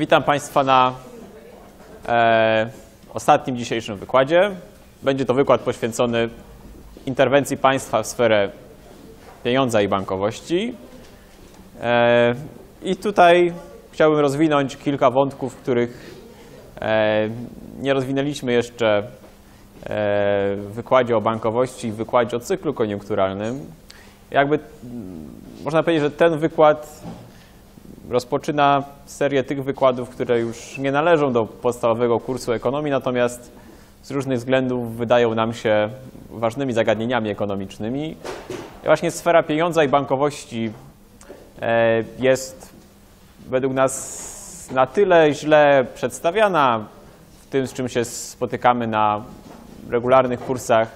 Witam Państwa na e, ostatnim dzisiejszym wykładzie. Będzie to wykład poświęcony interwencji państwa w sferę pieniądza i bankowości. E, I tutaj chciałbym rozwinąć kilka wątków, których e, nie rozwinęliśmy jeszcze e, w wykładzie o bankowości i w wykładzie o cyklu koniunkturalnym. Jakby można powiedzieć, że ten wykład rozpoczyna serię tych wykładów, które już nie należą do podstawowego kursu ekonomii, natomiast z różnych względów wydają nam się ważnymi zagadnieniami ekonomicznymi. Właśnie sfera pieniądza i bankowości e, jest według nas na tyle źle przedstawiana w tym, z czym się spotykamy na regularnych kursach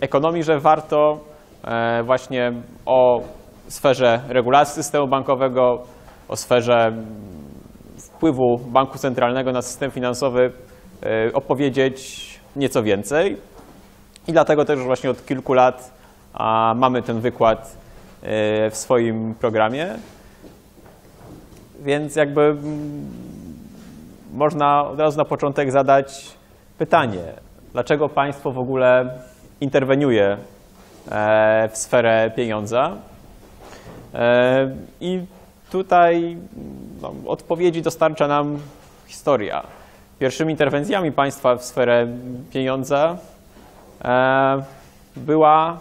ekonomii, że warto e, właśnie o sferze regulacji systemu bankowego, o sferze wpływu banku centralnego na system finansowy e, opowiedzieć nieco więcej. I dlatego też właśnie od kilku lat mamy ten wykład e, w swoim programie. Więc jakby można od razu na początek zadać pytanie, dlaczego państwo w ogóle interweniuje e, w sferę pieniądza? I tutaj no, odpowiedzi dostarcza nam historia. Pierwszymi interwencjami państwa w sferę pieniądza e, była,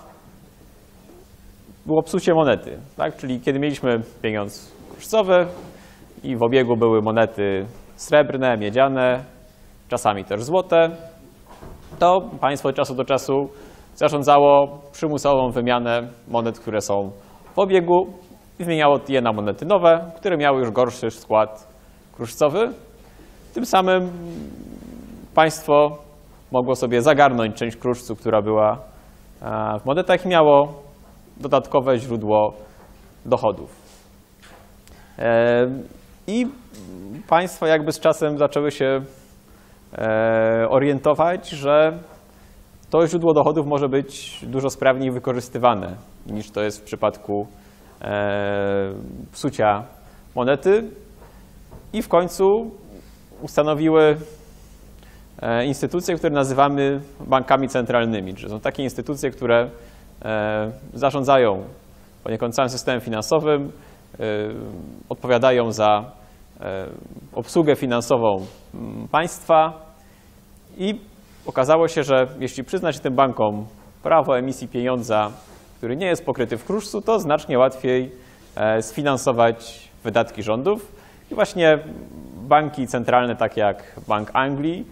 było psucie monety. Tak? Czyli kiedy mieliśmy pieniądz kruszcowy i w obiegu były monety srebrne, miedziane, czasami też złote, to państwo od czasu do czasu zarządzało przymusową wymianę monet, które są w obiegu i wymieniało je na monety nowe, które miały już gorszy skład kruszcowy. Tym samym państwo mogło sobie zagarnąć część kruszcu, która była w monetach i miało dodatkowe źródło dochodów. I państwa jakby z czasem zaczęły się orientować, że to źródło dochodów może być dużo sprawniej wykorzystywane niż to jest w przypadku psucia monety i w końcu ustanowiły instytucje, które nazywamy bankami centralnymi, czyli są takie instytucje, które zarządzają poniekąd całym systemem finansowym, odpowiadają za obsługę finansową państwa i okazało się, że jeśli przyzna się tym bankom prawo emisji pieniądza który nie jest pokryty w kruszcu, to znacznie łatwiej sfinansować wydatki rządów. I właśnie banki centralne, takie jak Bank Anglii,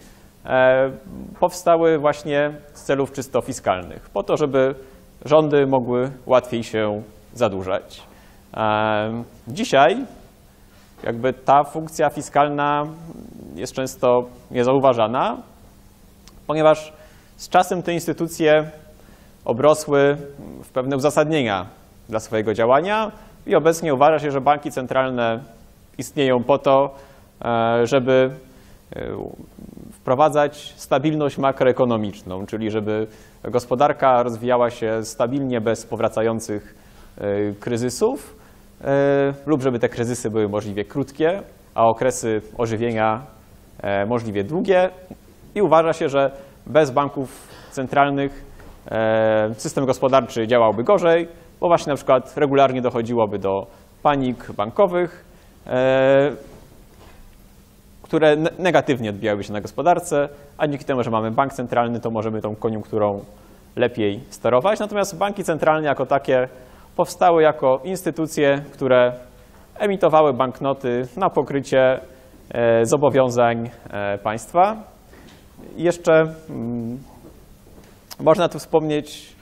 powstały właśnie z celów czysto fiskalnych, po to, żeby rządy mogły łatwiej się zadłużać. Dzisiaj jakby ta funkcja fiskalna jest często niezauważana, ponieważ z czasem te instytucje obrosły w pewne uzasadnienia dla swojego działania i obecnie uważa się, że banki centralne istnieją po to, żeby wprowadzać stabilność makroekonomiczną, czyli żeby gospodarka rozwijała się stabilnie bez powracających kryzysów lub żeby te kryzysy były możliwie krótkie, a okresy ożywienia możliwie długie. I uważa się, że bez banków centralnych system gospodarczy działałby gorzej, bo właśnie na przykład regularnie dochodziłoby do panik bankowych, które negatywnie odbijałyby się na gospodarce, a dzięki temu, że mamy bank centralny, to możemy tą koniunkturą lepiej sterować. Natomiast banki centralne jako takie powstały jako instytucje, które emitowały banknoty na pokrycie zobowiązań państwa. Jeszcze mm, można tu wspomnieć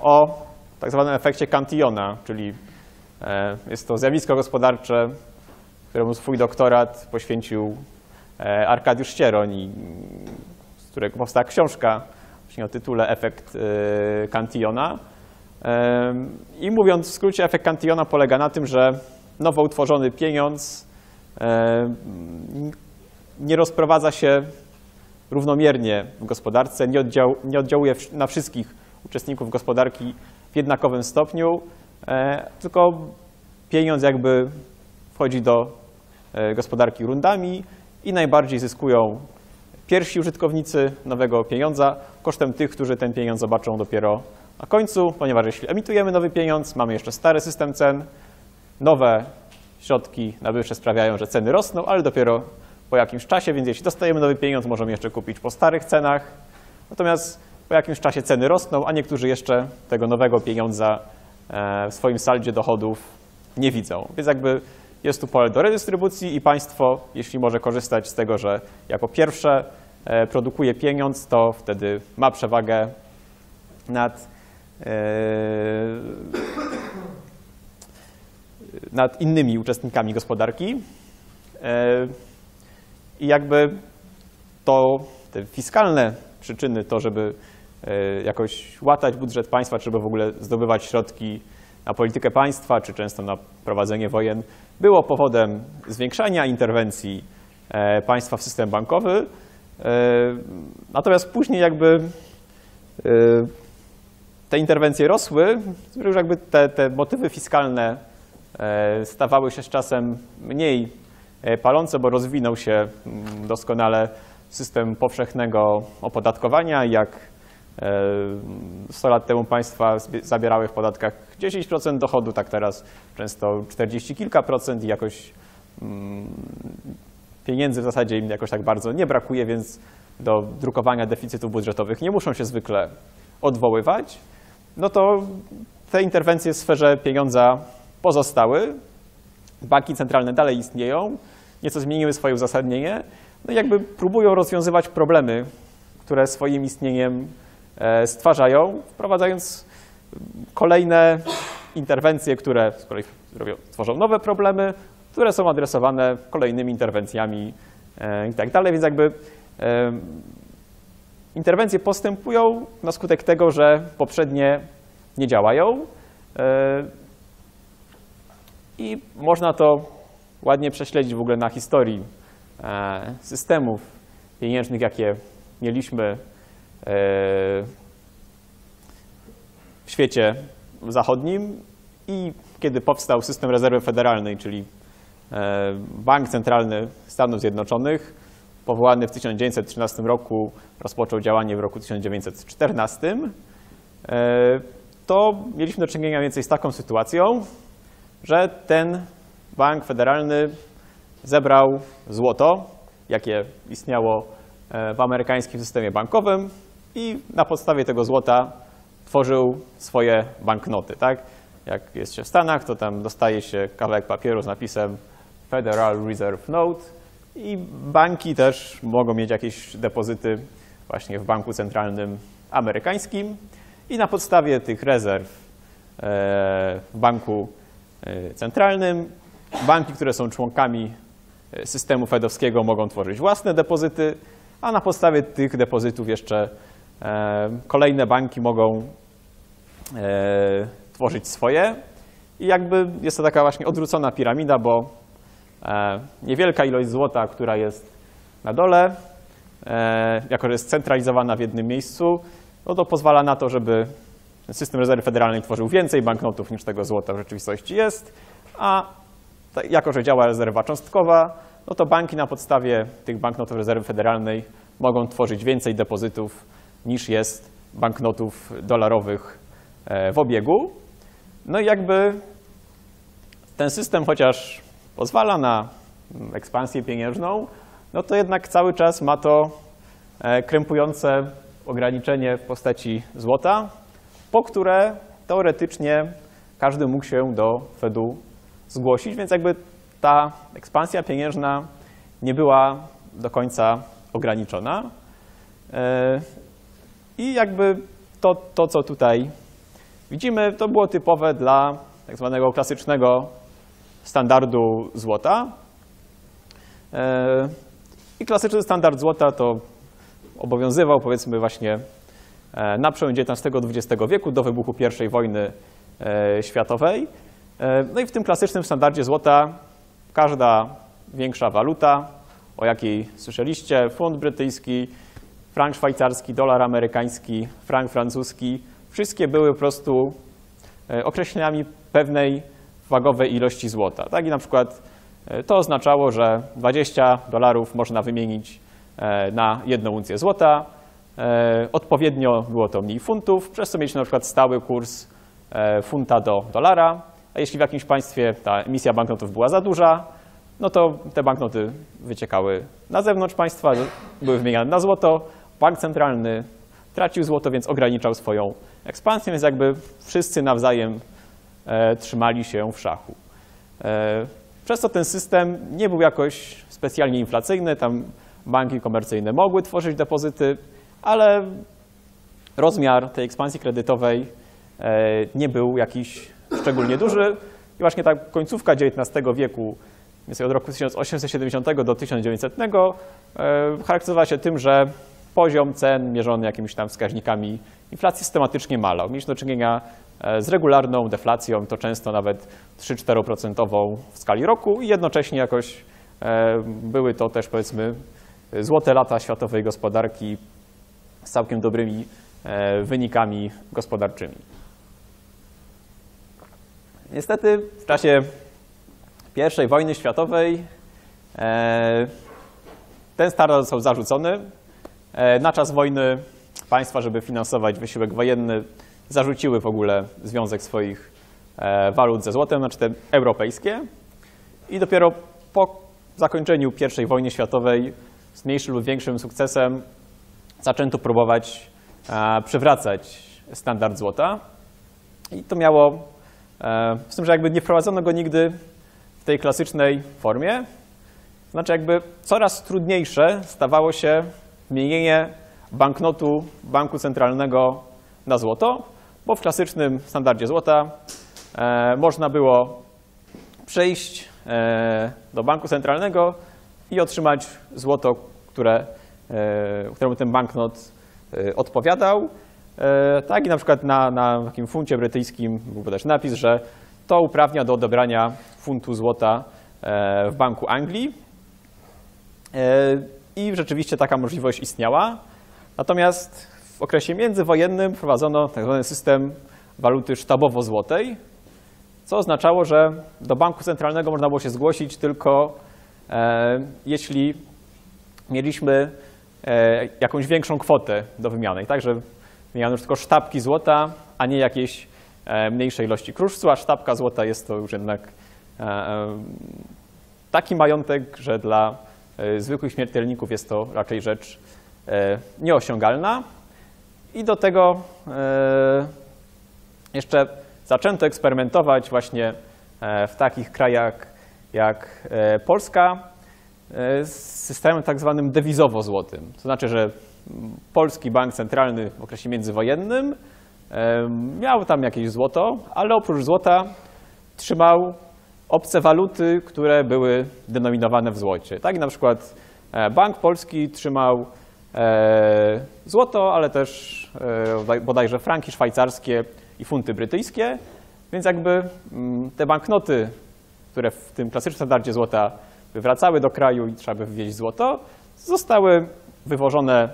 o tak zwanym efekcie Cantillona, czyli jest to zjawisko gospodarcze, któremu swój doktorat poświęcił Arkadiusz Ścieroń, z którego powstała książka właśnie o tytule Efekt Cantillona. I mówiąc w skrócie, efekt Cantillona polega na tym, że nowo utworzony pieniądz nie rozprowadza się równomiernie w gospodarce, nie, oddział, nie oddziałuje na wszystkich uczestników gospodarki w jednakowym stopniu, tylko pieniądz jakby wchodzi do e, gospodarki rundami i najbardziej zyskują pierwsi użytkownicy nowego pieniądza kosztem tych, którzy ten pieniądz zobaczą dopiero na końcu, ponieważ jeśli emitujemy nowy pieniądz, mamy jeszcze stary system cen, nowe środki nabywcze sprawiają, że ceny rosną, ale dopiero po jakimś czasie, więc jeśli dostajemy nowy pieniądz, możemy jeszcze kupić po starych cenach. Natomiast po jakimś czasie ceny rosną, a niektórzy jeszcze tego nowego pieniądza e, w swoim saldzie dochodów nie widzą. Więc jakby jest tu pole do redystrybucji i państwo, jeśli może korzystać z tego, że jako pierwsze e, produkuje pieniądz, to wtedy ma przewagę nad, e, nad innymi uczestnikami gospodarki. I jakby to te fiskalne przyczyny, to żeby e, jakoś łatać budżet państwa, czy żeby w ogóle zdobywać środki na politykę państwa, czy często na prowadzenie wojen, było powodem zwiększania interwencji e, państwa w system bankowy. E, natomiast później jakby te interwencje rosły, już jakby te, te motywy fiskalne stawały się z czasem mniej palące, bo rozwinął się mm, doskonale system powszechnego opodatkowania. Jak 100 e, lat temu państwa zabierały w podatkach 10% dochodu, tak teraz często 40 kilka procent i jakoś mm, pieniędzy w zasadzie im jakoś tak bardzo nie brakuje, więc do drukowania deficytów budżetowych nie muszą się zwykle odwoływać, no to te interwencje w sferze pieniądza pozostały. Banki centralne dalej istnieją, nieco zmieniły swoje uzasadnienie, no jakby próbują rozwiązywać problemy, które swoim istnieniem e, stwarzają, wprowadzając kolejne interwencje, które z kolei tworzą nowe problemy, które są adresowane kolejnymi interwencjami e, i tak dalej. Więc jakby e, interwencje postępują na skutek tego, że poprzednie nie działają. I można to ładnie prześledzić w ogóle na historii E, systemów pieniężnych, jakie mieliśmy e, w świecie zachodnim i kiedy powstał system rezerwy federalnej, czyli e, Bank Centralny Stanów Zjednoczonych, powołany w 1913 roku, rozpoczął działanie w roku 1914, to mieliśmy do czynienia więcej z taką sytuacją, że ten bank federalny zebrał złoto, jakie istniało e, w amerykańskim systemie bankowym i na podstawie tego złota tworzył swoje banknoty. Tak? Jak jest się w Stanach, to tam dostaje się kawałek papieru z napisem Federal Reserve Note i banki też mogą mieć jakieś depozyty właśnie w banku centralnym amerykańskim i na podstawie tych rezerw e, w banku centralnym banki, które są członkami systemu fedowskiego mogą tworzyć własne depozyty, a na podstawie tych depozytów jeszcze e, kolejne banki mogą e, tworzyć swoje. I jakby jest to taka właśnie odwrócona piramida, bo e, niewielka ilość złota, która jest na dole, jako że jest centralizowana w jednym miejscu, no to pozwala na to, żeby system rezerwy federalnej tworzył więcej banknotów niż tego złota w rzeczywistości jest, a jako, że działa rezerwa cząstkowa, no to banki na podstawie tych banknotów rezerwy federalnej mogą tworzyć więcej depozytów niż jest banknotów dolarowych e, w obiegu. No i jakby ten system chociaż pozwala na ekspansję pieniężną, no to jednak cały czas ma to e, krępujące ograniczenie w postaci złota, po które teoretycznie każdy mógł się do Fedu zgłosić, więc jakby ta ekspansja pieniężna nie była do końca ograniczona. E, I jakby to, to, co tutaj widzimy, to było typowe dla tak zwanego klasycznego standardu złota. E, I klasyczny standard złota to obowiązywał powiedzmy właśnie na przełomie XIX-XX wieku do wybuchu I wojny światowej. No i w tym klasycznym standardzie złota każda większa waluta, o jakiej słyszeliście, funt brytyjski, frank szwajcarski, dolar amerykański, frank francuski, wszystkie były po prostu e, określeniami pewnej wagowej ilości złota. Tak i na przykład E, To oznaczało, że 20 dolarów można wymienić e, na jedną uncję złota. E, Odpowiednio było to mniej funtów, przez co mieliśmy na przykład stały kurs e, funta do dolara. A jeśli w jakimś państwie ta emisja banknotów była za duża, no to te banknoty wyciekały na zewnątrz państwa, były wymieniane na złoto. Bank centralny tracił złoto, więc ograniczał swoją ekspansję, więc jakby wszyscy nawzajem e, trzymali się w szachu. Przez to ten system nie był jakoś specjalnie inflacyjny, tam banki komercyjne mogły tworzyć depozyty, ale rozmiar tej ekspansji kredytowej e, nie był jakiś szczególnie duży. I właśnie ta końcówka XIX wieku, więc od roku 1870 do 1900, e, charakteryzowała się tym, że poziom cen mierzony jakimiś tam wskaźnikami inflacji systematycznie malał. Mieliśmy do czynienia e, z regularną deflacją, to często nawet 3-4% w skali roku i jednocześnie jakoś były to też powiedzmy złote lata światowej gospodarki z całkiem dobrymi e, wynikami gospodarczymi. Niestety w czasie I wojny światowej e, ten standard został zarzucony. E, Na czas wojny państwa, żeby finansować wysiłek wojenny, zarzuciły w ogóle związek swoich walut ze złotem, znaczy te europejskie. I dopiero po zakończeniu I wojny światowej z mniejszym lub większym sukcesem zaczęto próbować e, przywracać standard złota. I to miało, e, z tym, że jakby nie wprowadzono go nigdy w tej klasycznej formie. Znaczy jakby coraz trudniejsze stawało się wymienienie banknotu banku centralnego na złoto, bo w klasycznym standardzie złota e, można było przejść do banku centralnego i otrzymać złoto, które, któremu ten banknot e, odpowiadał. E, Tak i na przykład na, na takim funcie brytyjskim był też napis, że to uprawnia do odebrania funtu złota e, w Banku Anglii. E, I rzeczywiście taka możliwość istniała. Natomiast w okresie międzywojennym wprowadzono tzw. system waluty sztabowo-złotej, co oznaczało, że do banku centralnego można było się zgłosić tylko e, jeśli mieliśmy e, jakąś większą kwotę do wymiany. Także wymieniano już tylko sztabki złota, a nie jakieś e, mniejsze ilości kruszcu, a sztabka złota jest to już jednak e, e, taki majątek, że dla e, zwykłych śmiertelników jest to raczej rzecz e, nieosiągalna. I do tego e, jeszcze zaczęto eksperymentować właśnie e, w takich krajach jak e, Polska e, z systemem tak zwanym dewizowo-złotym. To znaczy, że polski bank centralny w okresie międzywojennym e, miał tam jakieś złoto, ale oprócz złota trzymał obce waluty, które były denominowane w złocie. Tak na przykład e, Bank Polski trzymał e, złoto, ale też e, bodajże franki szwajcarskie i funty brytyjskie, więc jakby mm, te banknoty, które w tym klasycznym standardzie złota wywracały do kraju i trzeba by wywieźć złoto, zostały wywożone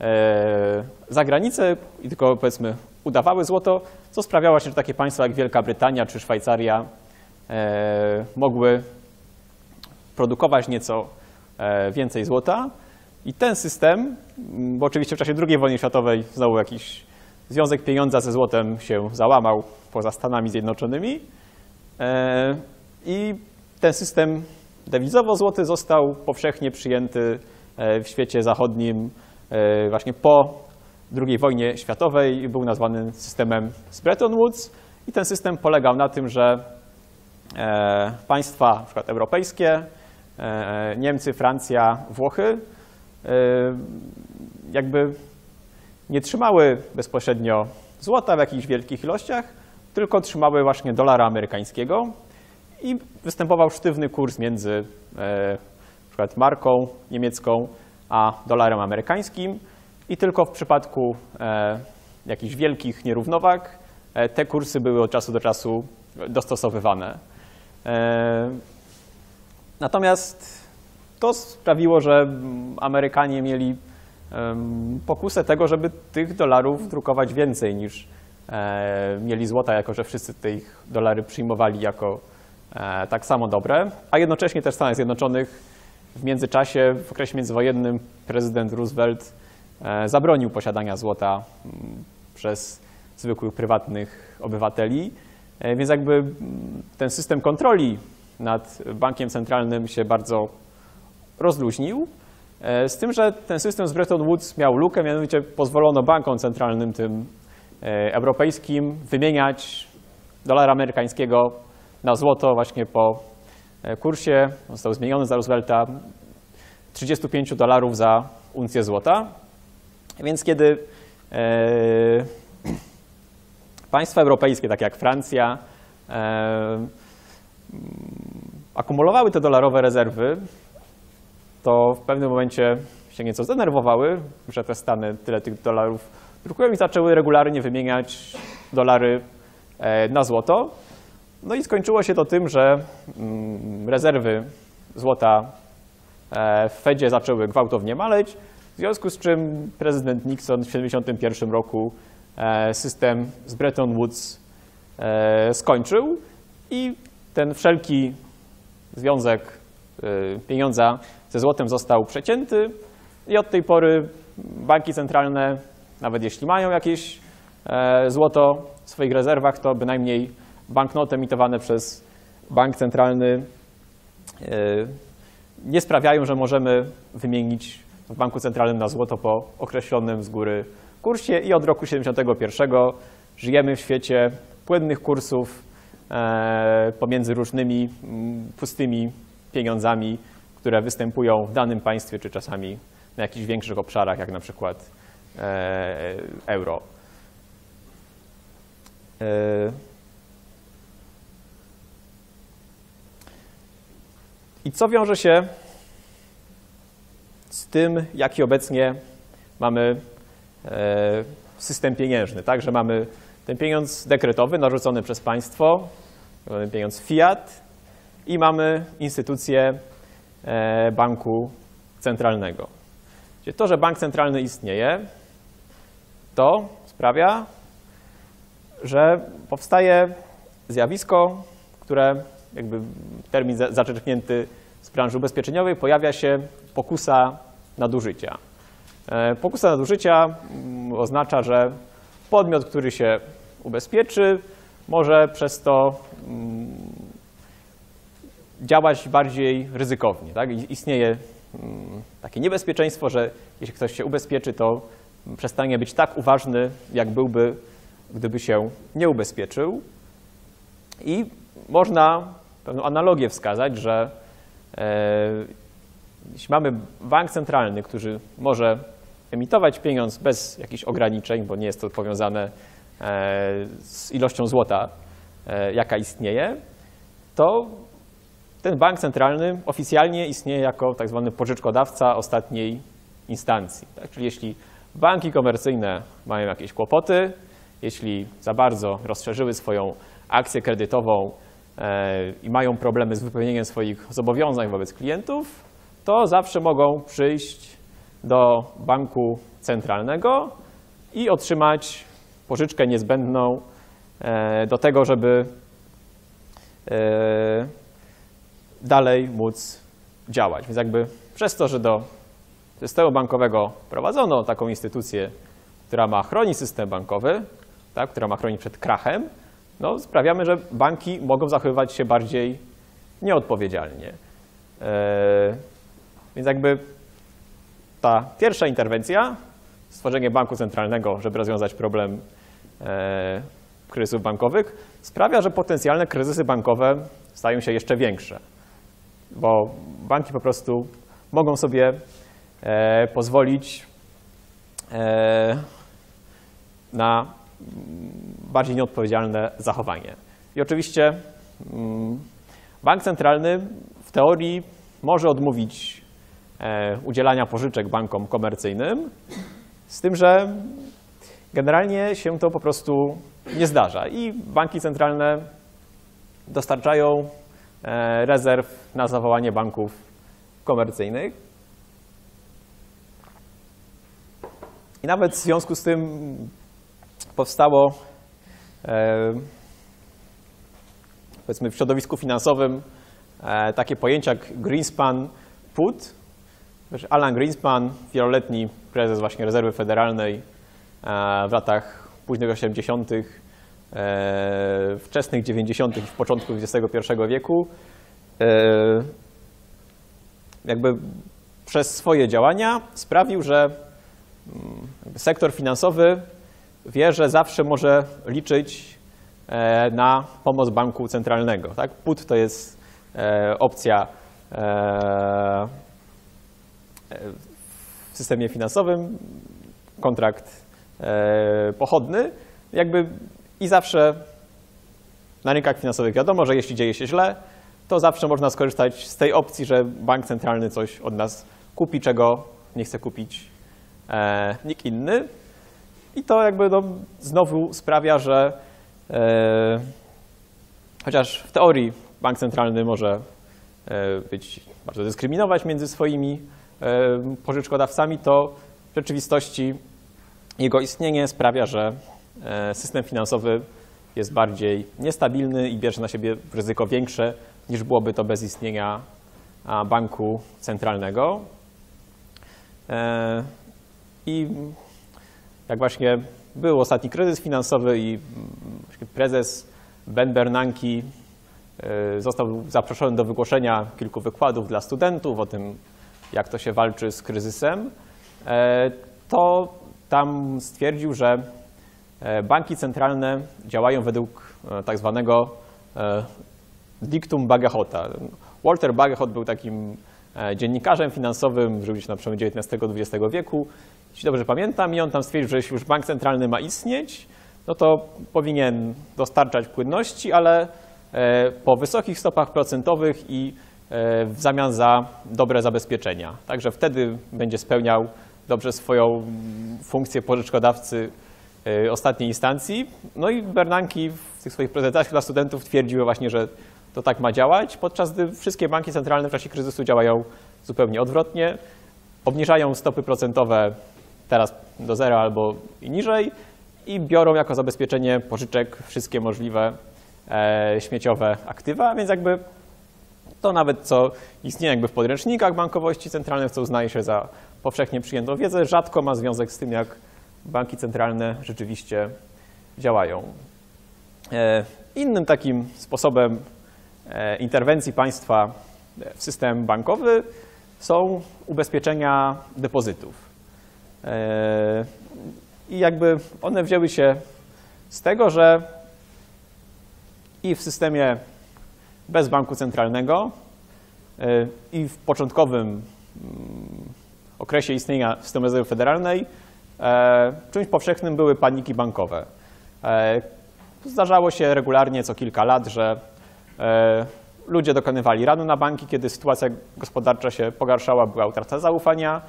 e, za granicę i tylko powiedzmy udawały złoto, co sprawiało że takie państwa jak Wielka Brytania czy Szwajcaria e, mogły produkować nieco e, więcej złota. I ten system, bo oczywiście w czasie II wojny światowej znowu jakiś związek pieniądza ze złotem się załamał poza Stanami Zjednoczonymi i ten system dewizowo-złoty został powszechnie przyjęty e, w świecie zachodnim e, właśnie po II wojnie światowej i był nazwany systemem z Bretton Woods. I ten system polegał na tym, że e, państwa przykład europejskie, Niemcy, Francja, Włochy jakby nie trzymały bezpośrednio złota w jakichś wielkich ilościach, tylko trzymały właśnie dolara amerykańskiego i występował sztywny kurs między e, przykład marką niemiecką a dolarem amerykańskim i tylko w przypadku e, jakichś wielkich nierównowag e, te kursy były od czasu do czasu dostosowywane. E, Natomiast to sprawiło, że mm, Amerykanie mieli pokusę tego, żeby tych dolarów drukować więcej niż mieli złota, jako że wszyscy te ich dolary przyjmowali jako tak samo dobre, a jednocześnie też w Stanach Zjednoczonych w międzyczasie, w okresie międzywojennym prezydent Roosevelt e, zabronił posiadania złota przez zwykłych prywatnych obywateli, E, więc jakby ten system kontroli nad bankiem centralnym się bardzo rozluźnił. E, Z tym, że ten system z Bretton Woods miał lukę, mianowicie pozwolono bankom centralnym tym e, europejskim wymieniać dolar amerykańskiego na złoto właśnie po e, kursie, został zmieniony za Roosevelta, 35 dolarów za uncję złota. Więc kiedy e, państwa europejskie, takie jak Francja, e, akumulowały te dolarowe rezerwy, to w pewnym momencie się nieco zdenerwowały, że te Stany tyle tych dolarów drukują i zaczęły regularnie wymieniać dolary e, na złoto. No i skończyło się to tym, że mm, rezerwy złota e, w Fedzie zaczęły gwałtownie maleć, w związku z czym prezydent Nixon w 1971 roku e, system z Bretton Woods e, skończył i ten wszelki związek pieniądza ze złotem został przecięty i od tej pory banki centralne, nawet jeśli mają jakieś złoto w swoich rezerwach, to bynajmniej banknoty emitowane przez bank centralny e, nie sprawiają, że możemy wymienić w banku centralnym na złoto po określonym z góry kursie i od roku 71 żyjemy w świecie płynnych kursów e, pomiędzy różnymi pustymi pieniądzami, które występują w danym państwie, czy czasami na jakichś większych obszarach, jak na przykład e, euro. I co wiąże się z tym, jaki obecnie mamy e, system pieniężny, tak, że mamy ten pieniądz dekretowy narzucony przez państwo, pieniądz fiat i mamy instytucję e, banku centralnego. Czyli to, że bank centralny istnieje, to sprawia, że powstaje zjawisko, które jakby termin za- zaczerpnięty z branży ubezpieczeniowej, pojawia się pokusa nadużycia. E, Pokusa nadużycia mm, oznacza, że podmiot, który się ubezpieczy, może przez to mm, działać bardziej ryzykownie. Tak? Istnieje mm, takie niebezpieczeństwo, że jeśli ktoś się ubezpieczy, to przestanie być tak uważny, jak byłby, gdyby się nie ubezpieczył. I można pewną analogię wskazać, że e, jeśli mamy bank centralny, który może emitować pieniądz bez jakichś ograniczeń, bo nie jest to powiązane e, z ilością złota, e, jaka istnieje, to ten bank centralny oficjalnie istnieje jako tak zwany pożyczkodawca ostatniej instancji. Tak? Czyli jeśli banki komercyjne mają jakieś kłopoty, jeśli za bardzo rozszerzyły swoją akcję kredytową i mają problemy z wypełnieniem swoich zobowiązań wobec klientów, to zawsze mogą przyjść do banku centralnego i otrzymać pożyczkę niezbędną e, do tego, żeby e, dalej móc działać. Więc jakby przez to, że do systemu bankowego prowadzono taką instytucję, która ma chronić system bankowy, tak, która ma chronić przed krachem, no, sprawiamy, że banki mogą zachowywać się bardziej nieodpowiedzialnie. E, więc jakby ta pierwsza interwencja, stworzenie banku centralnego, żeby rozwiązać problem e, kryzysów bankowych, sprawia, że potencjalne kryzysy bankowe stają się jeszcze większe, bo banki po prostu mogą sobie e, pozwolić e, na bardziej nieodpowiedzialne zachowanie. I oczywiście mm, bank centralny w teorii może odmówić e, udzielania pożyczek bankom komercyjnym, z tym, że generalnie się to po prostu nie zdarza i banki centralne dostarczają e, rezerw na zawołanie banków komercyjnych. I nawet w związku z tym powstało e, powiedzmy w środowisku finansowym e, takie pojęcia jak Greenspan Put. Alan Greenspan, wieloletni prezes właśnie Rezerwy Federalnej e, w latach późnych 80., e, wczesnych 90. i w początku XXI wieku, jakby przez swoje działania sprawił, że mm, sektor finansowy wie, że zawsze może liczyć e, na pomoc banku centralnego. Tak? PUT to jest e, opcja e, w systemie finansowym, kontrakt pochodny, jakby i zawsze na rynkach finansowych wiadomo, że jeśli dzieje się źle, to zawsze można skorzystać z tej opcji, że bank centralny coś od nas kupi, czego nie chce kupić nikt inny. I to jakby no, znowu sprawia, że e, chociaż w teorii bank centralny może e, być bardzo dyskryminować między swoimi e, pożyczkodawcami, to w rzeczywistości jego istnienie sprawia, że system finansowy jest bardziej niestabilny i bierze na siebie ryzyko większe niż byłoby to bez istnienia banku centralnego. I właśnie był ostatni kryzys finansowy i prezes Ben Bernanke został zaproszony do wygłoszenia kilku wykładów dla studentów o tym, jak to się walczy z kryzysem, e, to tam stwierdził, że e, banki centralne działają według e, tak zwanego dictum Bagehota. Walter Bagehot był takim dziennikarzem finansowym, żył gdzieś na przełomie XIX-XX wieku jeśli dobrze pamiętam, i on tam stwierdził, że jeśli już bank centralny ma istnieć, no to powinien dostarczać płynności, ale e, po wysokich stopach procentowych i e, w zamian za dobre zabezpieczenia. Także wtedy będzie spełniał dobrze swoją funkcję pożyczkodawcy e, ostatniej instancji. No i Bernanke w tych swoich prezentacjach dla studentów twierdził właśnie, że to tak ma działać, podczas gdy wszystkie banki centralne w czasie kryzysu działają zupełnie odwrotnie. Obniżają stopy procentowe teraz do zera albo i niżej i biorą jako zabezpieczenie pożyczek wszystkie możliwe e, śmieciowe aktywa, więc jakby to nawet co istnieje jakby w podręcznikach bankowości centralnej, co uznaje się za powszechnie przyjętą wiedzę, rzadko ma związek z tym, jak banki centralne rzeczywiście działają. E, innym takim sposobem interwencji państwa w system bankowy są ubezpieczenia depozytów. E, I jakby one wzięły się z tego, że i w systemie bez banku centralnego e, i w początkowym mm, okresie istnienia systemu rezerwy federalnej e, czymś powszechnym były paniki bankowe. Zdarzało się regularnie co kilka lat, że ludzie dokonywali ranu na banki, kiedy sytuacja gospodarcza się pogarszała, była utrata zaufania,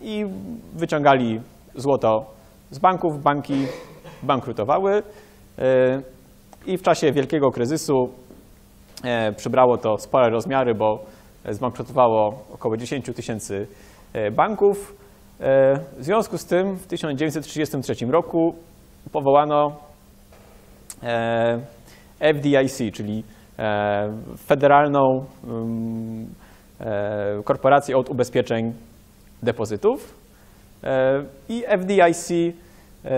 i wyciągali złoto z banków, banki bankrutowały i w czasie wielkiego kryzysu e, przybrało to spore rozmiary, bo zbankrutowało około 10 tysięcy e, banków. E, w związku z tym w 1933 roku powołano FDIC, czyli Federalną mm, Korporację od Ubezpieczeń depozytów. E, i FDIC e,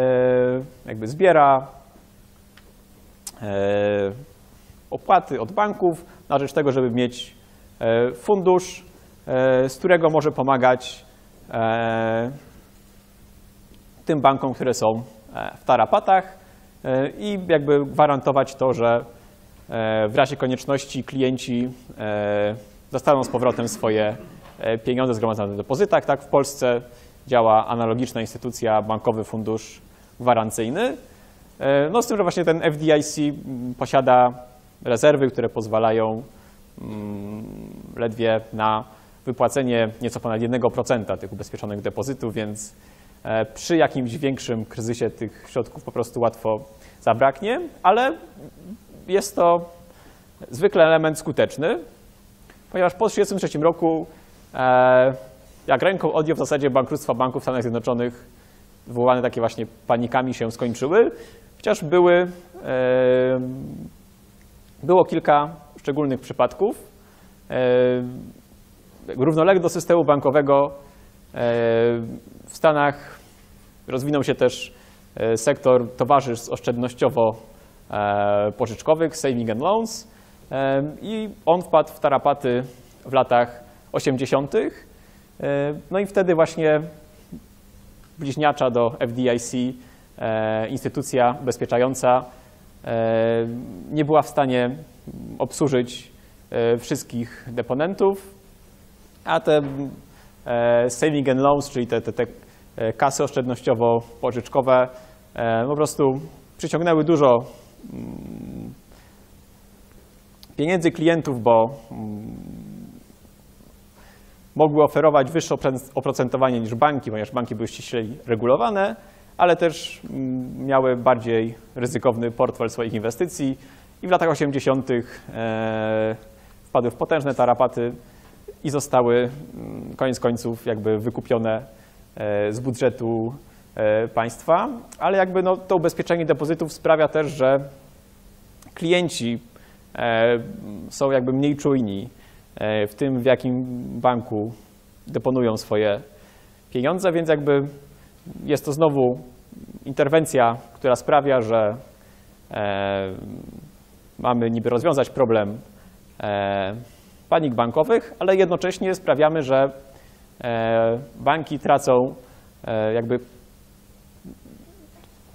jakby zbiera e, opłaty od banków na rzecz tego, żeby mieć fundusz, z którego może pomagać tym bankom, które są w tarapatach i jakby gwarantować to, że w razie konieczności klienci dostaną z powrotem swoje E, pieniądze zgromadzone w depozytach. Tak w Polsce działa analogiczna instytucja, Bankowy Fundusz Gwarancyjny. E, no z tym, że właśnie ten FDIC mm, posiada rezerwy, które pozwalają mm, ledwie na wypłacenie nieco ponad 1% tych ubezpieczonych depozytów, więc e, przy jakimś większym kryzysie tych środków po prostu łatwo zabraknie, ale jest to zwykle element skuteczny, ponieważ po 1933 roku E, jak ręką odjął w zasadzie bankructwa banków w Stanach Zjednoczonych, wywołane takie właśnie panikami się skończyły, chociaż były e, było kilka szczególnych przypadków. Równolegle do systemu bankowego w Stanach rozwinął się też sektor towarzystw oszczędnościowo-pożyczkowych, saving and loans i on wpadł w tarapaty w latach 80. No i wtedy właśnie bliźniacza do FDIC instytucja ubezpieczająca nie była w stanie obsłużyć wszystkich deponentów, a te saving and loans, czyli te, te, te kasy oszczędnościowo-pożyczkowe po prostu przyciągnęły dużo pieniędzy klientów, bo mogły oferować wyższe oprocentowanie niż banki, ponieważ banki były ściślej regulowane, ale też miały bardziej ryzykowny portfel swoich inwestycji i w latach 80. wpadły w potężne tarapaty i zostały koniec końców jakby wykupione z budżetu państwa, ale jakby no, to ubezpieczenie depozytów sprawia też, że klienci są jakby mniej czujni w tym, w jakim banku deponują swoje pieniądze, więc jakby jest to znowu interwencja, która sprawia, że mamy niby rozwiązać problem panik bankowych, ale jednocześnie sprawiamy, że banki tracą jakby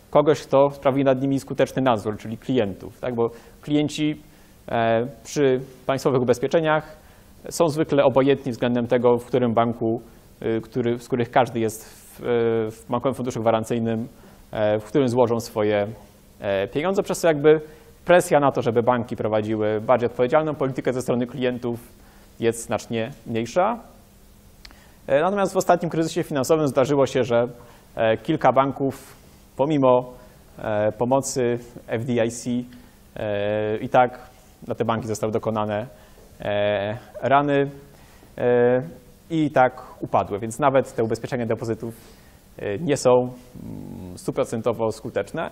kogoś, kto sprawi nad nimi skuteczny nadzór, czyli klientów, tak? bo klienci przy państwowych ubezpieczeniach są zwykle obojętni względem tego, w którym banku, który, z których każdy jest w, w Bankowym Funduszu Gwarancyjnym, w którym złożą swoje pieniądze, przez co jakby presja na to, żeby banki prowadziły bardziej odpowiedzialną politykę ze strony klientów jest znacznie mniejsza. Natomiast w ostatnim kryzysie finansowym zdarzyło się, że kilka banków, pomimo pomocy FDIC, i tak na te banki zostały dokonane rany i tak upadły. Więc nawet te ubezpieczenia depozytów nie są stuprocentowo skuteczne.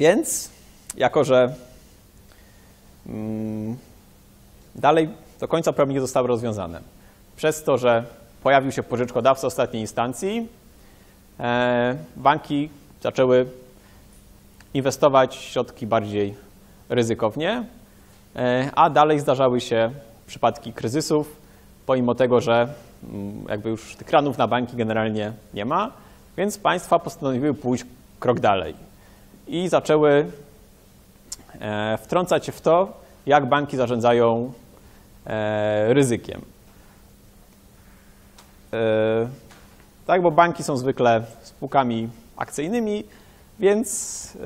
Więc, jako że dalej do końca problemy nie zostały rozwiązane, przez to, że pojawił się pożyczkodawca ostatniej instancji, banki zaczęły inwestować środki bardziej ryzykownie, a dalej zdarzały się przypadki kryzysów, pomimo tego, że jakby już tych kranów na banki generalnie nie ma, więc państwa postanowiły pójść krok dalej i zaczęły wtrącać się w to, jak banki zarządzają ryzykiem. Tak, bo banki są zwykle spółkami akcyjnymi, więc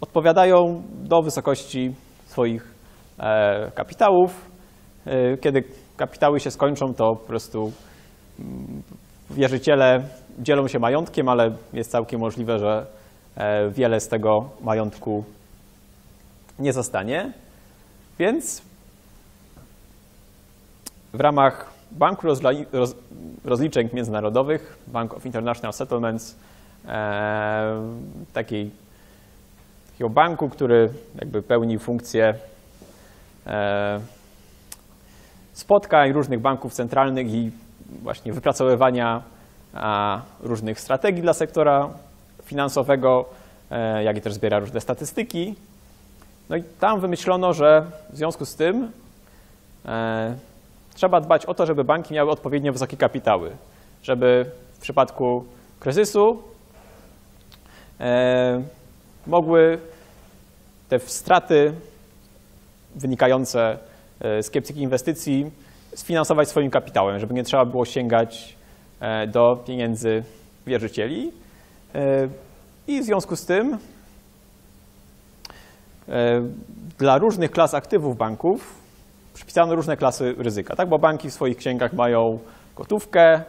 odpowiadają do wysokości swoich kapitałów. Kiedy kapitały się skończą, to po prostu wierzyciele dzielą się majątkiem, ale jest całkiem możliwe, że wiele z tego majątku nie zostanie. Więc w ramach Banku Rozliczeń Międzynarodowych, Bank of International Settlements, takiej, takiego banku, który jakby pełni funkcję spotkań różnych banków centralnych i właśnie wypracowywania różnych strategii dla sektora finansowego, jak i też zbiera różne statystyki. No i tam wymyślono, że w związku z tym trzeba dbać o to, żeby banki miały odpowiednio wysokie kapitały, żeby w przypadku kryzysu mogły te straty wynikające z kiepskich inwestycji sfinansować swoim kapitałem, żeby nie trzeba było sięgać do pieniędzy wierzycieli. I w związku z tym dla różnych klas aktywów banków przypisano różne klasy ryzyka, tak? bo banki w swoich księgach mają gotówkę,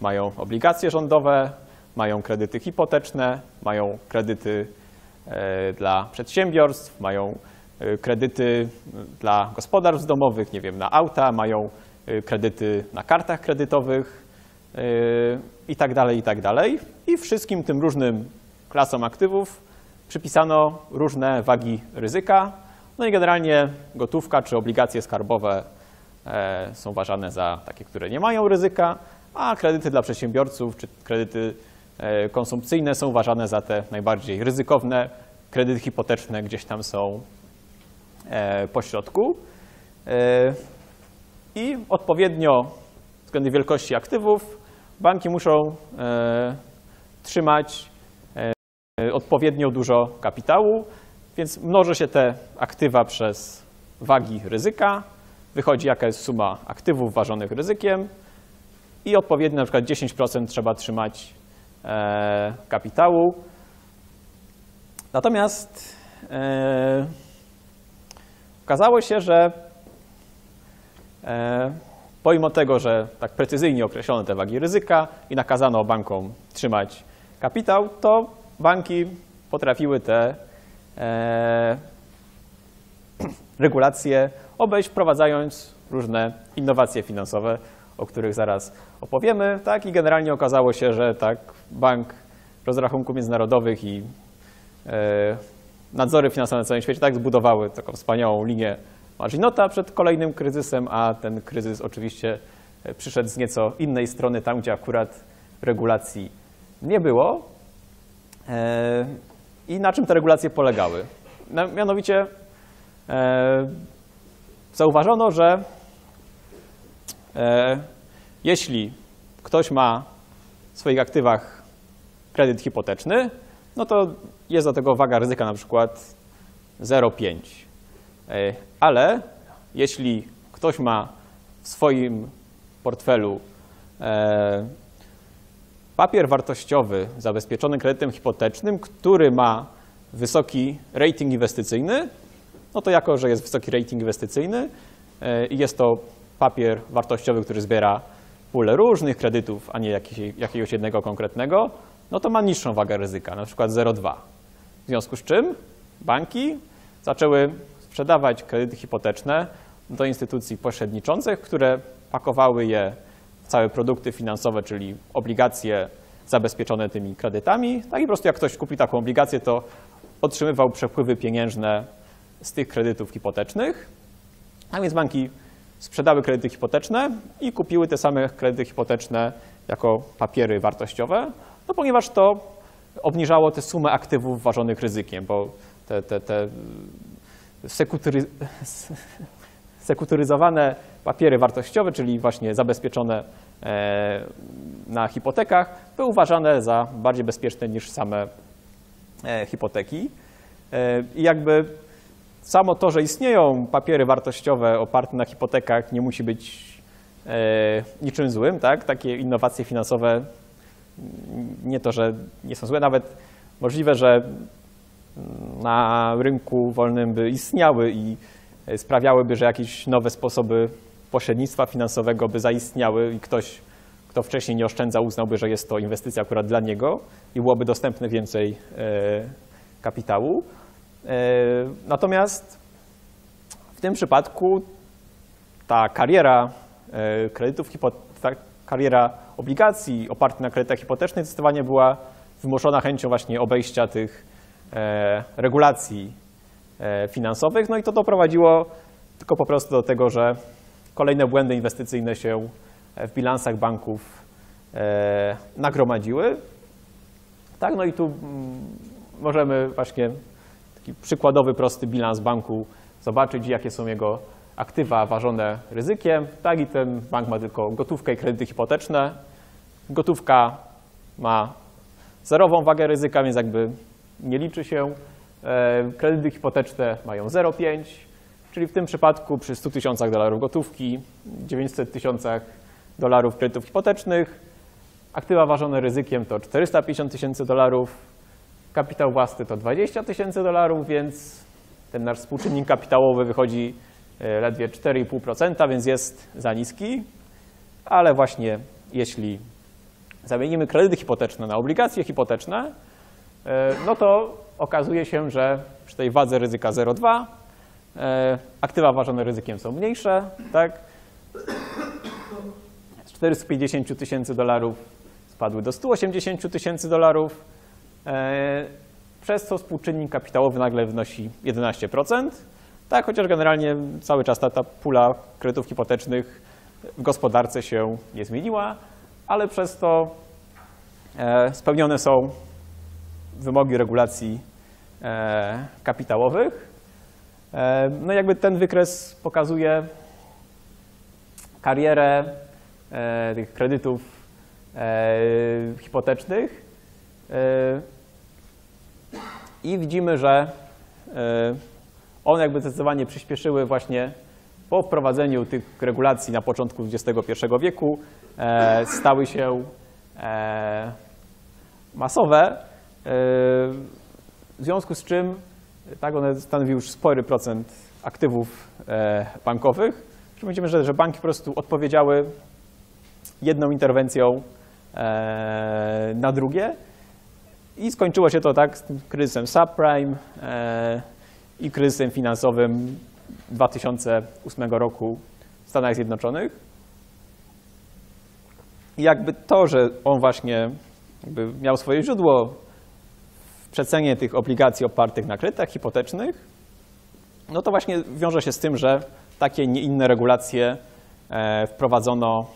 mają obligacje rządowe, mają kredyty hipoteczne, mają kredyty dla przedsiębiorstw, mają kredyty dla gospodarstw domowych, nie wiem, na auta, mają kredyty na kartach kredytowych i tak dalej, i tak dalej. I wszystkim tym różnym klasom aktywów przypisano różne wagi ryzyka. No i generalnie gotówka czy obligacje skarbowe e, są uważane za takie, które nie mają ryzyka, a kredyty dla przedsiębiorców czy kredyty e, konsumpcyjne są uważane za te najbardziej ryzykowne. Kredyty hipoteczne gdzieś tam są e, pośrodku. I odpowiednio względem wielkości aktywów banki muszą trzymać odpowiednio dużo kapitału, więc mnoży się te aktywa przez wagi ryzyka, wychodzi jaka jest suma aktywów ważonych ryzykiem i odpowiednio na przykład 10% trzeba trzymać e, kapitału. Natomiast e, okazało się, że e, pomimo tego, że tak precyzyjnie określono te wagi ryzyka i nakazano bankom trzymać kapitał, to banki potrafiły te e, regulacje obejść, wprowadzając różne innowacje finansowe, o których zaraz opowiemy. Tak? I generalnie okazało się, że tak Bank Rozrachunków Międzynarodowych i e, nadzory finansowe na całym świecie tak zbudowały taką wspaniałą linię marginota przed kolejnym kryzysem, a ten kryzys oczywiście e, przyszedł z nieco innej strony, tam gdzie akurat regulacji nie było. E, I na czym te regulacje polegały? Mianowicie e, zauważono, że jeśli ktoś ma w swoich aktywach kredyt hipoteczny, no to jest do tego waga ryzyka na przykład 0,5. Ale jeśli ktoś ma w swoim portfelu papier wartościowy zabezpieczony kredytem hipotecznym, który ma wysoki rating inwestycyjny, no to jako, że jest wysoki rating inwestycyjny e, i jest to papier wartościowy, który zbiera pulę różnych kredytów, a nie jakiegoś, jakiegoś jednego konkretnego, no to ma niższą wagę ryzyka, na przykład 0,2. W związku z czym banki zaczęły sprzedawać kredyty hipoteczne do instytucji pośredniczących, które pakowały je całe produkty finansowe, czyli obligacje zabezpieczone tymi kredytami. Tak i po prostu jak ktoś kupi taką obligację, to otrzymywał przepływy pieniężne z tych kredytów hipotecznych. A więc banki sprzedały kredyty hipoteczne i kupiły te same kredyty hipoteczne jako papiery wartościowe, no ponieważ to obniżało tę sumę aktywów ważonych ryzykiem, bo te, te, te sekutyry, sekutyryzowane papiery wartościowe, czyli właśnie zabezpieczone e, na hipotekach, były uważane za bardziej bezpieczne niż same e, hipoteki. E, I jakby samo to, że istnieją papiery wartościowe oparte na hipotekach, nie musi być niczym złym. Tak? Takie innowacje finansowe nie to, że nie są złe, nawet możliwe, że na rynku wolnym by istniały i E, sprawiałyby, że jakieś nowe sposoby pośrednictwa finansowego by zaistniały i ktoś, kto wcześniej nie oszczędzał, uznałby, że jest to inwestycja akurat dla niego i byłoby dostępne więcej e, kapitału. E, natomiast w tym przypadku ta kariera kredytów, ta kariera obligacji opartych na kredytach hipotecznych zdecydowanie była wymuszona chęcią właśnie obejścia tych regulacji E, finansowych. No i to doprowadziło tylko po prostu do tego, że kolejne błędy inwestycyjne się e, w bilansach banków e, nagromadziły. Tak, no i tu mm, możemy właśnie taki przykładowy, prosty bilans banku zobaczyć, jakie są jego aktywa ważone ryzykiem. Tak, i ten bank ma tylko gotówkę i kredyty hipoteczne. Gotówka ma zerową wagę ryzyka, więc jakby nie liczy się. E, kredyty hipoteczne mają 0,5, czyli w tym przypadku przy 100 tysiącach dolarów gotówki, 900 tysiącach dolarów kredytów hipotecznych, aktywa ważone ryzykiem to 450 tysięcy dolarów, kapitał własny to 20 tysięcy dolarów, więc ten nasz współczynnik kapitałowy wychodzi e, ledwie 4,5%, więc jest za niski, ale właśnie jeśli zamienimy kredyty hipoteczne na obligacje hipoteczne, no to okazuje się, że przy tej wadze ryzyka 0,2 e, aktywa ważone ryzykiem są mniejsze, tak? 450 tysięcy dolarów spadły do 180 tysięcy dolarów, e, przez co współczynnik kapitałowy nagle wynosi 11%. Tak, chociaż generalnie cały czas ta, ta pula kredytów hipotecznych w gospodarce się nie zmieniła, ale przez to e, spełnione są wymogi regulacji e, kapitałowych. E, no jakby ten wykres pokazuje karierę e, tych kredytów hipotecznych. I widzimy, że one jakby zdecydowanie przyspieszyły właśnie po wprowadzeniu tych regulacji na początku XXI wieku, stały się masowe, w związku z czym tak one stanowiły już spory procent aktywów e, bankowych. Że widzimy, że, że banki po prostu odpowiedziały jedną interwencją e, na drugie i skończyło się to tak z tym kryzysem subprime e, i kryzysem finansowym 2008 roku w Stanach Zjednoczonych. I jakby to, że on właśnie miał swoje źródło przecenie tych obligacji opartych na kredytach hipotecznych, no to właśnie wiąże się z tym, że takie nie inne regulacje e, wprowadzono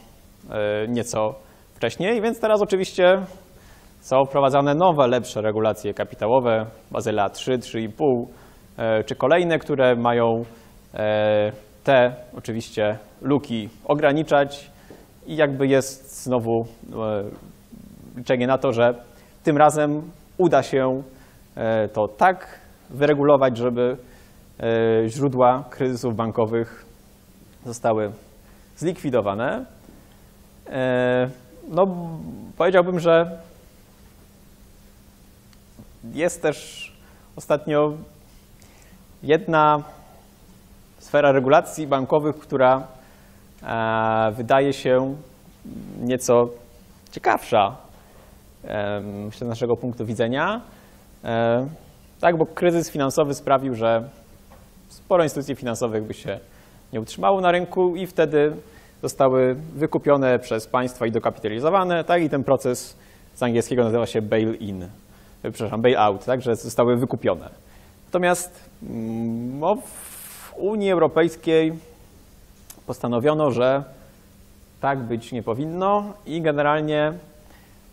e, nieco wcześniej, więc teraz oczywiście są wprowadzane nowe, lepsze regulacje kapitałowe, Bazela 3, 3,5, e, czy kolejne, które mają te oczywiście luki ograniczać. I jakby jest znowu liczenie na to, że tym razem uda się to tak wyregulować, żeby źródła kryzysów bankowych zostały zlikwidowane. No, powiedziałbym, że jest też ostatnio jedna sfera regulacji bankowych, która wydaje się nieco ciekawsza, myślę, z naszego punktu widzenia. Tak, bo kryzys finansowy sprawił, że sporo instytucji finansowych by się nie utrzymało na rynku i wtedy zostały wykupione przez państwa i dokapitalizowane, tak, i ten proces z angielskiego nazywa się bail-in, przepraszam, bail-out, tak, że zostały wykupione. Natomiast no, w Unii Europejskiej postanowiono, że tak być nie powinno i generalnie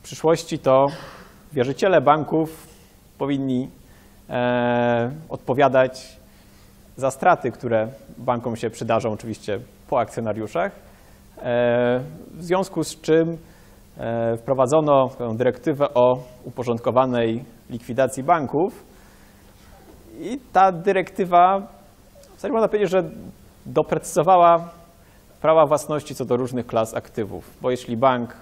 w przyszłości to wierzyciele banków powinni e, odpowiadać za straty, które bankom się przydarzą oczywiście po akcjonariuszach. E, w związku z czym e, wprowadzono dyrektywę o uporządkowanej likwidacji banków i ta dyrektywa, w zasadzie można powiedzieć, że doprecyzowała prawa własności co do różnych klas aktywów, bo jeśli bank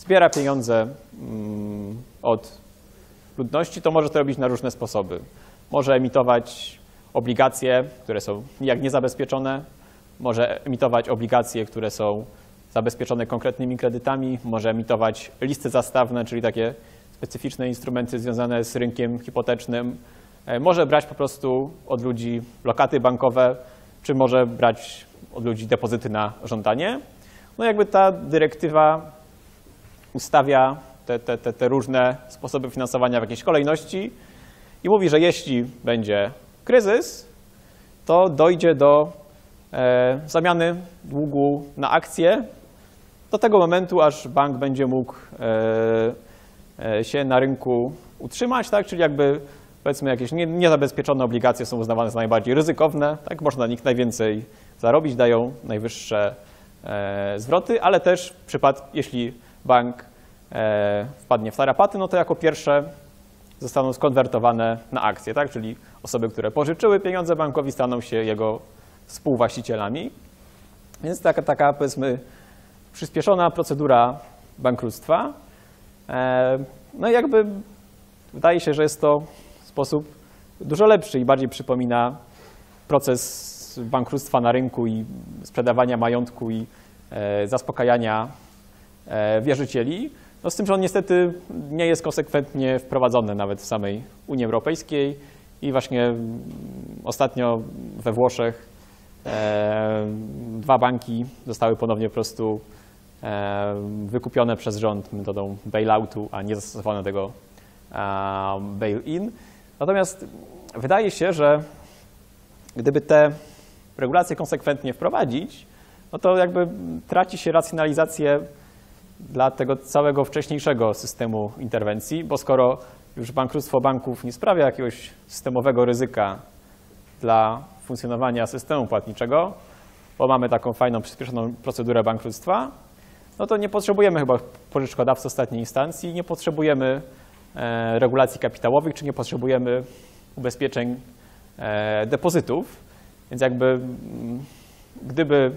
zbiera pieniądze mm, od ludności, to może to robić na różne sposoby. Może emitować obligacje, które są nijak niezabezpieczone, może emitować obligacje, które są zabezpieczone konkretnymi kredytami, może emitować listy zastawne, czyli takie specyficzne instrumenty związane z rynkiem hipotecznym, e, może brać po prostu od ludzi lokaty bankowe, czy może brać od ludzi depozyty na żądanie. No jakby ta dyrektywa ustawia te, te, te, te różne sposoby finansowania w jakiejś kolejności i mówi, że jeśli będzie kryzys, to dojdzie do e, zamiany długu na akcje do tego momentu, aż bank będzie mógł e, e, się na rynku utrzymać, tak? czyli jakby powiedzmy jakieś nie, niezabezpieczone obligacje są uznawane za najbardziej ryzykowne, tak? można na nich najwięcej zarobić, dają najwyższe e, zwroty, ale też w przypadku, jeśli bank e, wpadnie w tarapaty, no to jako pierwsze zostaną skonwertowane na akcje, tak? czyli osoby, które pożyczyły pieniądze bankowi, staną się jego współwłaścicielami. Więc taka, taka powiedzmy przyspieszona procedura bankructwa. E, no i jakby wydaje się, że jest to sposób dużo lepszy i bardziej przypomina proces bankructwa na rynku i sprzedawania majątku i e, zaspokajania wierzycieli. No z tym, że on niestety nie jest konsekwentnie wprowadzony nawet w samej Unii Europejskiej i właśnie mm, ostatnio we Włoszech e, dwa banki zostały ponownie po prostu e, wykupione przez rząd metodą bailoutu, a nie zastosowano tego bail-in. Natomiast wydaje się, że gdyby te regulacje konsekwentnie wprowadzić, no to jakby traci się racjonalizację dla tego całego wcześniejszego systemu interwencji, bo skoro już bankructwo banków nie sprawia jakiegoś systemowego ryzyka dla funkcjonowania systemu płatniczego, bo mamy taką fajną, przyspieszoną procedurę bankructwa, no to nie potrzebujemy chyba pożyczkodawcy ostatniej instancji, nie potrzebujemy e, regulacji kapitałowych, czy nie potrzebujemy ubezpieczeń e, depozytów. Więc jakby mm, gdyby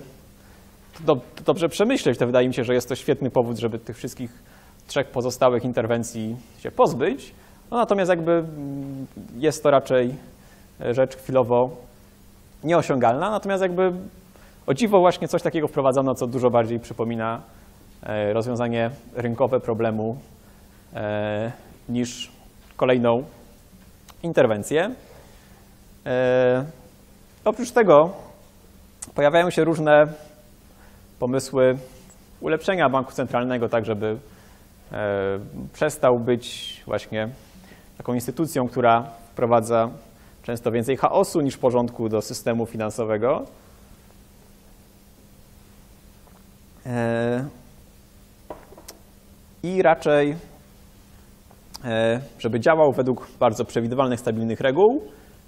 to dobrze przemyśleć, to wydaje mi się, że jest to świetny powód, żeby tych wszystkich trzech pozostałych interwencji się pozbyć. No natomiast jakby mm, jest to raczej rzecz chwilowo nieosiągalna, natomiast jakby o dziwo właśnie coś takiego wprowadzono, co dużo bardziej przypomina e, rozwiązanie rynkowe problemu e, niż kolejną interwencję. E, oprócz tego pojawiają się różne pomysły ulepszenia banku centralnego, tak żeby przestał być właśnie taką instytucją, która wprowadza często więcej chaosu niż porządku do systemu finansowego. E, I raczej, e, żeby działał według bardzo przewidywalnych, stabilnych reguł,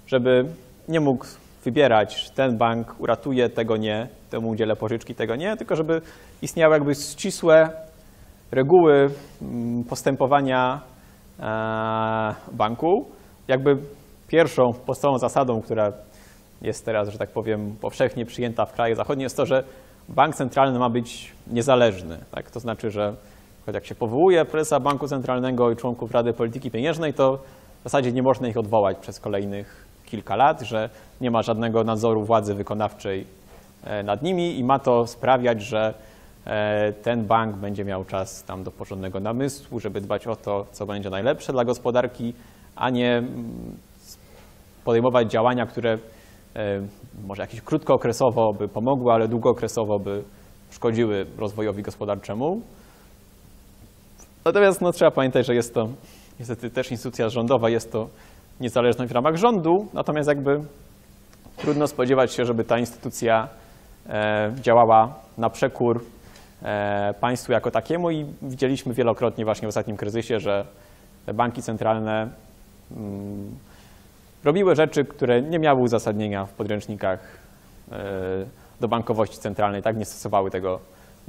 żeby nie mógł wybierać, ten bank uratuje, tego nie, temu udzielę pożyczki, tego nie, tylko żeby istniały jakby ścisłe reguły mm, postępowania e, banku. Jakby pierwszą podstawową zasadą, która jest teraz, że tak powiem, powszechnie przyjęta w krajach zachodnich, jest to, że bank centralny ma być niezależny. Tak? To znaczy, że jak się powołuje prezesa Banku Centralnego i członków Rady Polityki Pieniężnej, to w zasadzie nie można ich odwołać przez kolejnych kilka lat, że nie ma żadnego nadzoru władzy wykonawczej e, nad nimi i ma to sprawiać, że e, ten bank będzie miał czas tam do porządnego namysłu, żeby dbać o to, co będzie najlepsze dla gospodarki, a nie mm, podejmować działania, które e, może jakieś krótkookresowo by pomogły, ale długookresowo by szkodziły rozwojowi gospodarczemu. Natomiast no, trzeba pamiętać, że jest to niestety też instytucja rządowa, jest to niezależność w ramach rządu, natomiast jakby trudno spodziewać się, żeby ta instytucja e, działała na przekór e, państwu jako takiemu i widzieliśmy wielokrotnie właśnie w ostatnim kryzysie, że te banki centralne mm, robiły rzeczy, które nie miały uzasadnienia w podręcznikach e, do bankowości centralnej, tak? Nie stosowały tego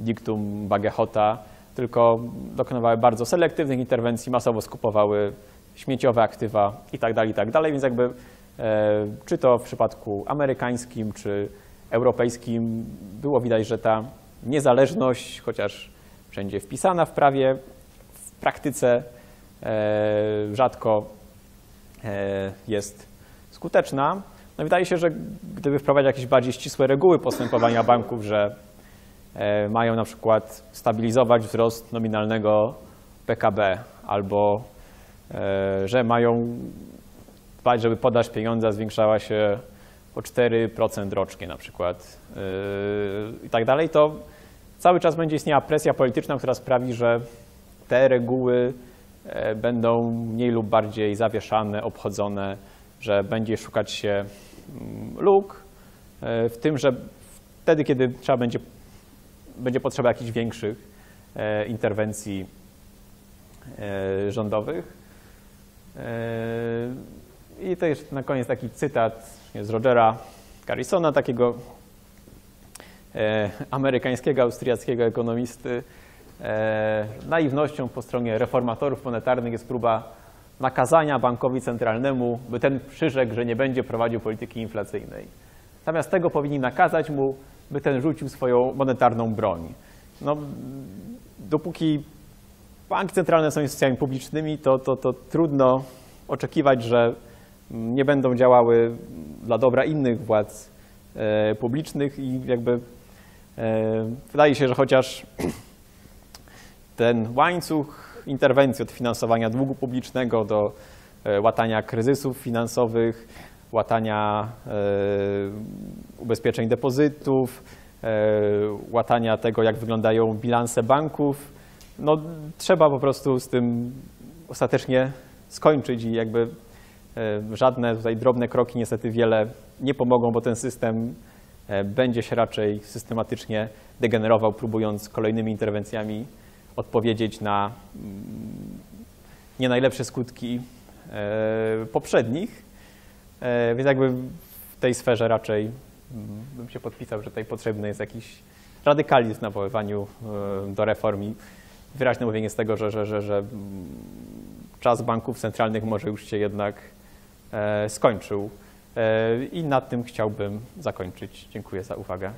dictum Bagehota, tylko dokonywały bardzo selektywnych interwencji, masowo skupowały śmieciowe aktywa itd., tak itd. Tak więc jakby e, czy to w przypadku amerykańskim, czy europejskim było widać, że ta niezależność, chociaż wszędzie wpisana w prawie, w praktyce e, rzadko jest skuteczna. No wydaje się, że gdyby wprowadzić jakieś bardziej ścisłe reguły postępowania banków, że e, mają na przykład stabilizować wzrost nominalnego PKB albo e, że mają dbać, żeby podaż pieniądza zwiększała się o 4% rocznie na przykład e, i tak dalej, to cały czas będzie istniała presja polityczna, która sprawi, że te reguły będą mniej lub bardziej zawieszane, obchodzone że będzie szukać się mm, luk, e, w tym, że wtedy, kiedy trzeba będzie, będzie potrzeba jakichś większych e, interwencji e, rządowych. I to jest na koniec taki cytat z Rogera Garrisona, takiego amerykańskiego, austriackiego ekonomisty. Naiwnością po stronie reformatorów monetarnych jest próba nakazania bankowi centralnemu, by ten przyrzekł, że nie będzie prowadził polityki inflacyjnej. Zamiast tego powinni nakazać mu, by ten rzucił swoją monetarną broń. No, dopóki banki centralne są instytucjami publicznymi, to, to, to trudno oczekiwać, że nie będą działały dla dobra innych władz e, publicznych i jakby e, wydaje się, że chociaż ten łańcuch interwencji od finansowania długu publicznego do e, łatania kryzysów finansowych, łatania ubezpieczeń depozytów, łatania tego, jak wyglądają bilanse banków. No, trzeba po prostu z tym ostatecznie skończyć i jakby e, żadne tutaj drobne kroki niestety wiele nie pomogą, bo ten system e, będzie się raczej systematycznie degenerował, próbując kolejnymi interwencjami odpowiedzieć na mm, nie najlepsze skutki e, poprzednich. Więc jakby w tej sferze raczej mm, bym się podpisał, że tutaj potrzebny jest jakiś radykalizm w nawoływaniu do reform wyraźne mówienie z tego, że, że, że, że czas banków centralnych może już się jednak e, skończył. E, I nad tym chciałbym zakończyć. Dziękuję za uwagę.